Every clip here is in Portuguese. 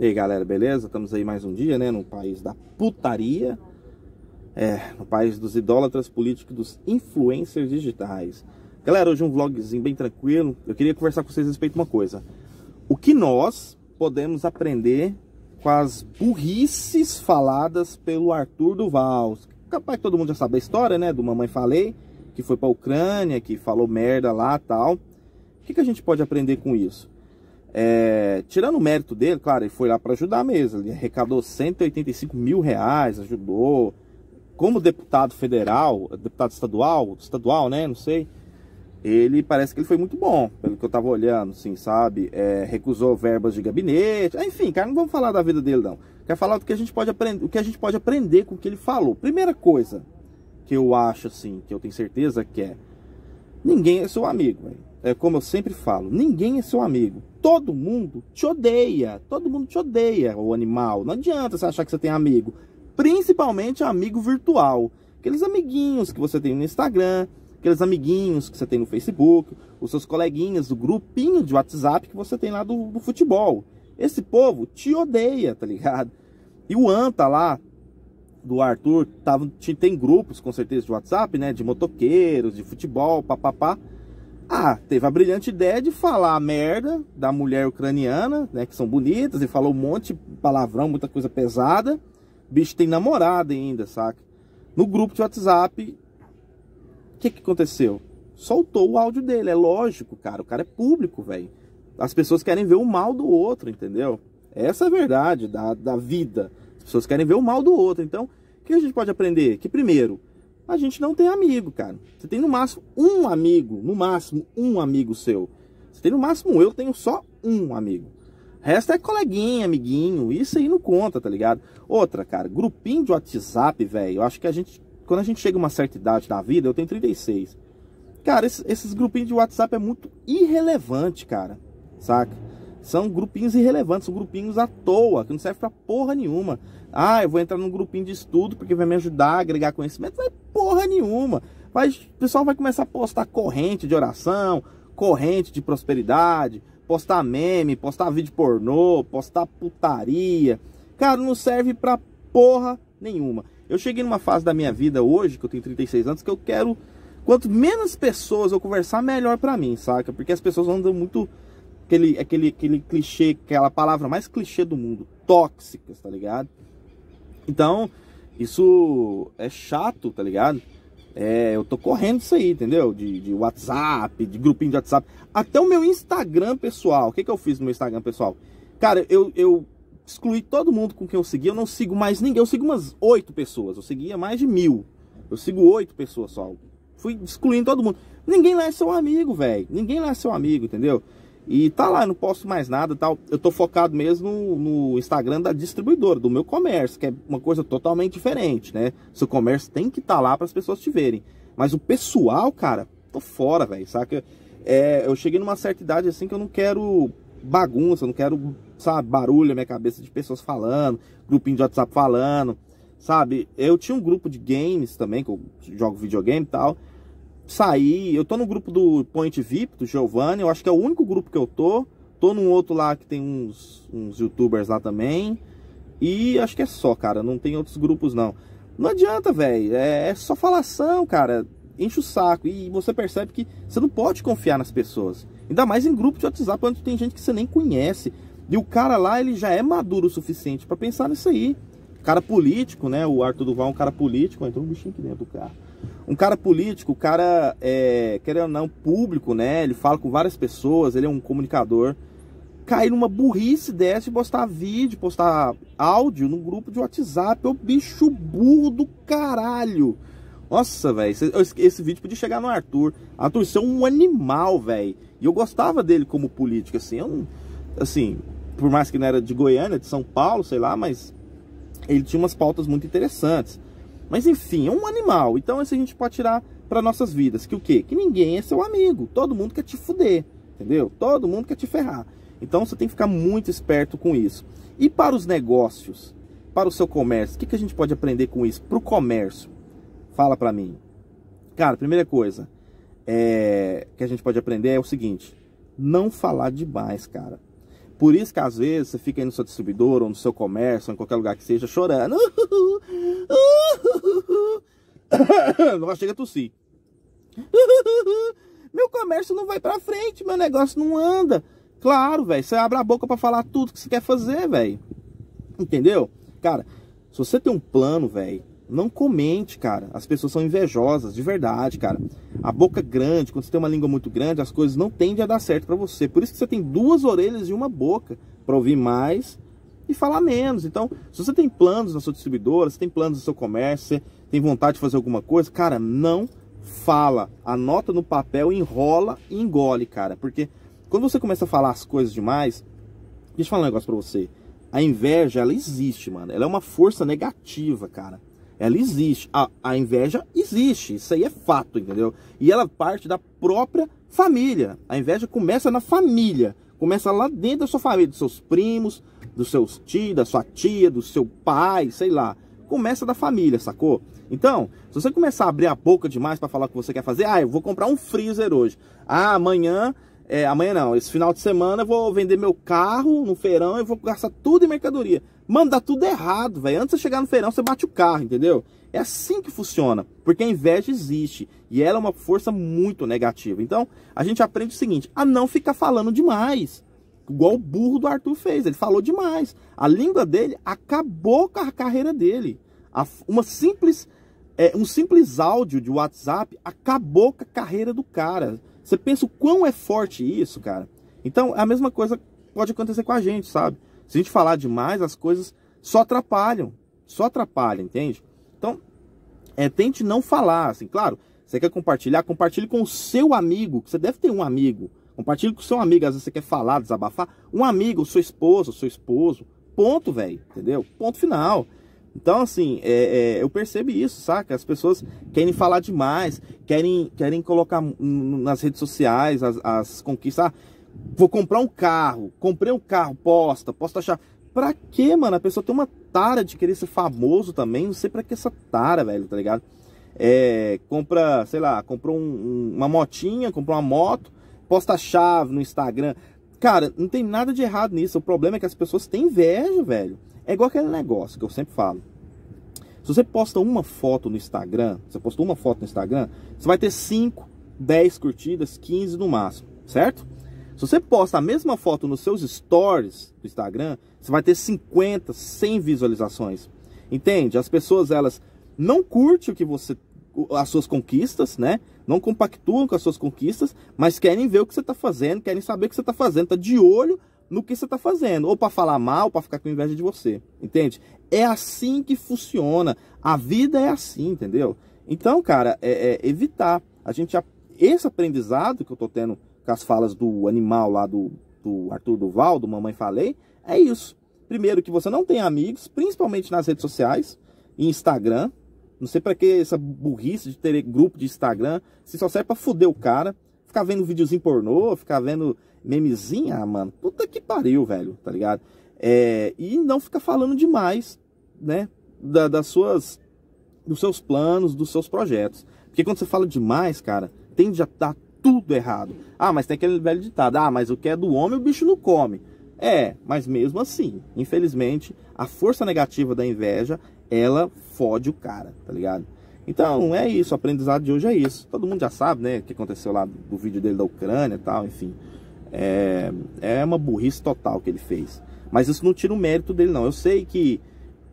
E aí galera, beleza? Estamos aí mais um dia, né? No país da putaria. É, no país dos idólatras políticos, dos influencers digitais. Galera, hoje um vlogzinho bem tranquilo. Eu queria conversar com vocês a respeito de uma coisa. O que nós podemos aprender com as burrices faladas pelo Arthur Duval? Capaz que todo mundo já sabe a história, né? Do Mamãe Falei, que foi pra Ucrânia, que falou merda lá tal. O que, que a gente pode aprender com isso? É, tirando o mérito dele, claro, ele foi lá para ajudar mesmo. Ele arrecadou 185 mil reais, ajudou. Como deputado federal, deputado estadual, estadual, né? Não sei. Ele parece que ele foi muito bom, pelo que eu tava olhando, assim, sabe? É, recusou verbas de gabinete. Enfim, cara, não vamos falar da vida dele, não. Quer falar do que a gente pode aprender, o que a gente pode aprender com o que ele falou. Primeira coisa que eu acho, assim, que eu tenho certeza que é. Ninguém é seu amigo, velho é como eu sempre falo, ninguém é seu amigo. Todo mundo te odeia. Todo mundo te odeia, o animal. Não adianta você achar que você tem amigo. Principalmente amigo virtual. Aqueles amiguinhos que você tem no Instagram, aqueles amiguinhos que você tem no Facebook, os seus coleguinhas do grupinho de WhatsApp que você tem lá do, do futebol. Esse povo te odeia, tá ligado? E o Anta lá, do Arthur, tava, tem grupos com certeza de WhatsApp, né? De motoqueiros, de futebol, papapá. Pá, pá. Ah, teve a brilhante ideia de falar a merda da mulher ucraniana, né? Que são bonitas, e falou um monte de palavrão, muita coisa pesada. O bicho tem namorada ainda, saca? No grupo de WhatsApp, o que, que aconteceu? Soltou o áudio dele, é lógico, cara. O cara é público, velho. As pessoas querem ver o mal do outro, entendeu? Essa é a verdade da, da vida. As pessoas querem ver o mal do outro. Então, o que a gente pode aprender? Que primeiro, a gente não tem amigo, cara. Você tem no máximo um amigo, no máximo um amigo seu. Você tem no máximo eu tenho só um amigo. O resto é coleguinha, amiguinho, isso aí não conta, tá ligado? Outra, cara, grupinho de WhatsApp, velho, eu acho que a gente, quando a gente chega a uma certa idade da vida, eu tenho 36. Cara, esses, esses grupinhos de WhatsApp é muito irrelevante, cara, saca? São grupinhos irrelevantes, são grupinhos à toa, que não serve pra porra nenhuma. Ah, eu vou entrar num grupinho de estudo porque vai me ajudar a agregar conhecimento. Vai porra nenhuma. Vai, o pessoal vai começar a postar corrente de oração, corrente de prosperidade, postar meme, postar vídeo pornô, postar putaria. Cara, não serve pra porra nenhuma. Eu cheguei numa fase da minha vida hoje, que eu tenho 36 anos, que eu quero. Quanto menos pessoas eu conversar, melhor pra mim, saca? Porque as pessoas andam muito. Aquele, aquele, aquele clichê, aquela palavra mais clichê do mundo, tóxicas, tá ligado? Então, isso é chato, tá ligado? É, eu tô correndo isso aí, entendeu? De, de, WhatsApp, de grupinho de WhatsApp. Até o meu Instagram pessoal. O que, que eu fiz no meu Instagram pessoal? Cara, eu, eu excluí todo mundo com quem eu segui. Eu não sigo mais ninguém. Eu sigo umas oito pessoas. Eu seguia mais de mil. Eu sigo oito pessoas só. Fui excluindo todo mundo. Ninguém lá é seu amigo, velho. Ninguém lá é seu amigo, entendeu? E tá lá, não posto mais nada tal. Eu tô focado mesmo no, no Instagram da distribuidora, do meu comércio, que é uma coisa totalmente diferente, né? Seu comércio tem que estar tá lá para as pessoas te verem. Mas o pessoal, cara, tô fora, velho, saca? É, eu cheguei numa certa idade assim que eu não quero bagunça, eu não quero, sabe, barulho na minha cabeça de pessoas falando, grupinho de WhatsApp falando, sabe? Eu tinha um grupo de games também, que eu jogo videogame e tal saí. Eu tô no grupo do Point VIP, do Giovanni. Eu acho que é o único grupo que eu tô. Tô num outro lá que tem uns, uns youtubers lá também. E acho que é só, cara. Não tem outros grupos, não. Não adianta, velho. É, é só falação, cara. Enche o saco. E você percebe que você não pode confiar nas pessoas. Ainda mais em grupo de WhatsApp, onde tem gente que você nem conhece. E o cara lá, ele já é maduro o suficiente para pensar nisso aí. Cara político, né? O Arthur Duval é um cara político. Entrou um bichinho aqui dentro do carro um cara político, o cara, é, querendo ou não, público, né? Ele fala com várias pessoas, ele é um comunicador. Cair numa burrice dessa de postar vídeo, postar áudio no grupo de WhatsApp. É o bicho burro do caralho. Nossa, velho, esse, vídeo podia chegar no Arthur. Arthur, você é um animal, velho. E eu gostava dele como político, assim. Eu, assim, por mais que não era de Goiânia, de São Paulo, sei lá, mas ele tinha umas pautas muito interessantes. Mas enfim, é um animal. Então isso a gente pode tirar para nossas vidas. Que o quê? Que ninguém é seu amigo. Todo mundo quer te fuder. Entendeu? Todo mundo quer te ferrar. Então você tem que ficar muito esperto com isso. E para os negócios? Para o seu comércio? O que, que a gente pode aprender com isso? Para o comércio? Fala para mim. Cara, primeira coisa é, que a gente pode aprender é o seguinte. Não falar demais, cara. Por isso que às vezes você fica aí no seu distribuidor, ou no seu comércio, ou em qualquer lugar que seja, chorando. Não chega a tossir. Meu comércio não vai pra frente, meu negócio não anda. Claro, velho, você abre a boca para falar tudo que você quer fazer, velho. Entendeu? Cara, se você tem um plano, velho, não comente, cara. As pessoas são invejosas, de verdade, cara. A boca grande, quando você tem uma língua muito grande, as coisas não tendem a dar certo para você. Por isso que você tem duas orelhas e uma boca para ouvir mais e falar menos. Então, se você tem planos na sua distribuidora, se tem planos no seu comércio, você tem vontade de fazer alguma coisa, cara, não fala. Anota no papel, enrola e engole, cara. Porque quando você começa a falar as coisas demais, deixa eu falar um negócio pra você. A inveja, ela existe, mano. Ela é uma força negativa, cara. Ela existe. A, a inveja existe. Isso aí é fato, entendeu? E ela parte da própria família. A inveja começa na família. Começa lá dentro da sua família, dos seus primos, dos seus tios, da sua tia, do seu pai, sei lá. Começa da família, sacou? Então, se você começar a abrir a boca demais para falar o que você quer fazer, ah, eu vou comprar um freezer hoje. Ah, amanhã, é, amanhã não, esse final de semana eu vou vender meu carro no feirão e vou gastar tudo em mercadoria. Mano, dá tudo errado, velho. Antes de você chegar no feirão, você bate o carro, entendeu? É assim que funciona, porque a inveja existe e ela é uma força muito negativa. Então, a gente aprende o seguinte: a não ficar falando demais. Igual o burro do Arthur fez, ele falou demais. A língua dele acabou com a carreira dele. Uma simples, é, um simples áudio de WhatsApp acabou com a carreira do cara. Você pensa o quão é forte isso, cara? Então, a mesma coisa pode acontecer com a gente, sabe? Se a gente falar demais, as coisas só atrapalham. Só atrapalham, entende? Então, é, tente não falar, assim, claro, você quer compartilhar, compartilhe com o seu amigo, você deve ter um amigo. Compartilhe com o seu amigo, às vezes você quer falar, desabafar. Um amigo, sua esposa, seu esposo. Ponto, velho, entendeu? Ponto final. Então, assim, é, é, eu percebo isso, saca? As pessoas querem falar demais, querem, querem colocar nas redes sociais as, as conquistas. Ah, vou comprar um carro, comprei um carro, posta, posta achar. Pra quê, mano? A pessoa tem uma tara de querer ser famoso também. Não sei pra que essa tara, velho, tá ligado? É, compra, sei lá, comprou um, uma motinha, comprou uma moto, posta chave no Instagram. Cara, não tem nada de errado nisso. O problema é que as pessoas têm inveja, velho. É igual aquele negócio que eu sempre falo. Se você posta uma foto no Instagram, você postou uma foto no Instagram, você vai ter 5, 10 curtidas, 15 no máximo, certo? Se você posta a mesma foto nos seus stories do Instagram, você vai ter 50, 100 visualizações. Entende? As pessoas elas não curtem o que você as suas conquistas, né? Não compactuam com as suas conquistas, mas querem ver o que você está fazendo, querem saber o que você está fazendo, tá de olho no que você está fazendo, ou para falar mal, para ficar com inveja de você, entende? É assim que funciona. A vida é assim, entendeu? Então, cara, é, é evitar. A gente esse aprendizado que eu tô tendo com as falas do animal lá do, do Arthur Duval, do Mamãe Falei, é isso. Primeiro que você não tem amigos, principalmente nas redes sociais, Instagram, não sei para que essa burrice de ter grupo de Instagram, se só serve para fuder o cara, ficar vendo videozinho pornô, ficar vendo memezinho, ah, mano, puta que pariu, velho, tá ligado? É, e não ficar falando demais, né, da, das suas, dos seus planos, dos seus projetos. Porque quando você fala demais, cara, tende a dar tudo errado. Ah, mas tem aquele velho ditado, ah, mas o que é do homem o bicho não come. É, mas mesmo assim, infelizmente, a força negativa da inveja ela fode o cara, tá ligado? Então é isso, o aprendizado de hoje é isso. Todo mundo já sabe, né, o que aconteceu lá do vídeo dele da Ucrânia e tal, enfim. É, é uma burrice total que ele fez. Mas isso não tira o mérito dele, não. Eu sei que,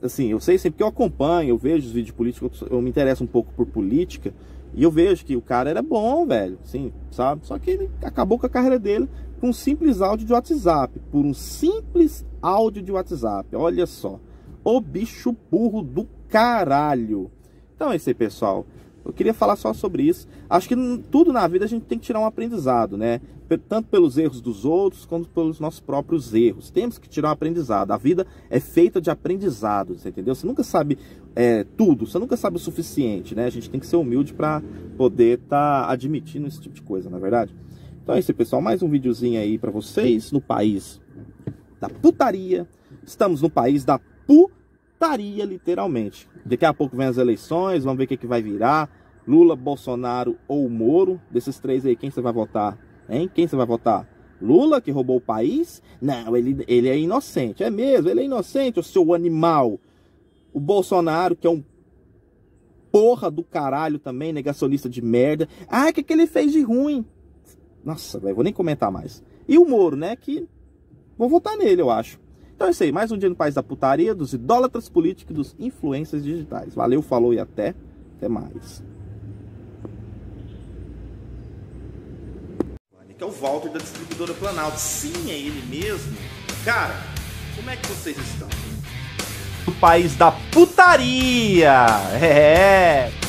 assim, eu sei sempre que eu acompanho, eu vejo os vídeos políticos, eu me interesso um pouco por política, e eu vejo que o cara era bom, velho, sim, sabe? Só que ele acabou com a carreira dele com um simples áudio de WhatsApp, por um simples áudio de WhatsApp, olha só. O bicho burro do caralho. Então é isso aí, pessoal. Eu queria falar só sobre isso. Acho que tudo na vida a gente tem que tirar um aprendizado, né? Tanto pelos erros dos outros, quanto pelos nossos próprios erros. Temos que tirar um aprendizado. A vida é feita de aprendizados, entendeu? Você nunca sabe é, tudo, você nunca sabe o suficiente, né? A gente tem que ser humilde para poder estar tá admitindo esse tipo de coisa, na é verdade? Então é isso, pessoal. Mais um videozinho aí para vocês no país da putaria. Estamos no país da putaria, literalmente. Daqui a pouco vem as eleições, vamos ver o que, que vai virar. Lula, Bolsonaro ou Moro. Desses três aí, quem você vai votar? Hein? Quem você vai votar? Lula, que roubou o país? Não, ele, ele é inocente. É mesmo, ele é inocente, o seu animal. O Bolsonaro, que é um porra do caralho também, negacionista de merda. Ah, o que, que ele fez de ruim? Nossa, velho, vou nem comentar mais. E o Moro, né, que vou votar nele, eu acho. Então é isso aí, mais um dia no País da Putaria, dos idólatras políticos e dos influências digitais. Valeu, falou e até, até mais. Que é o Walter da distribuidora Planalto. Sim, é ele mesmo. Cara, como é que vocês estão? O país da putaria! É!